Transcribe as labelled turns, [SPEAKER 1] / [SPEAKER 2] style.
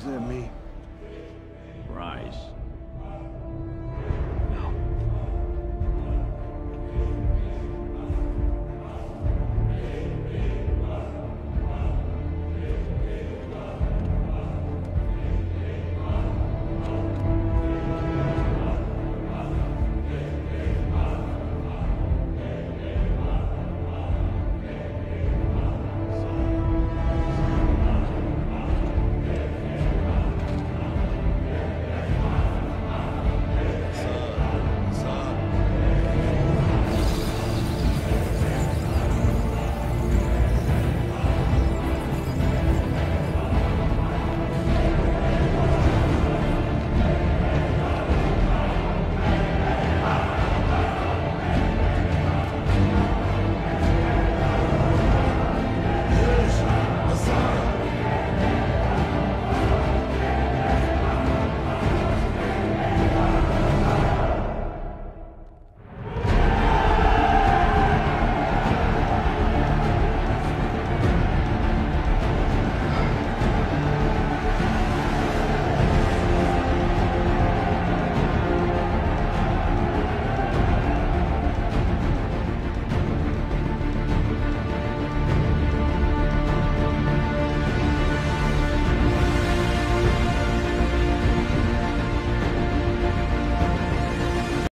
[SPEAKER 1] Is that me?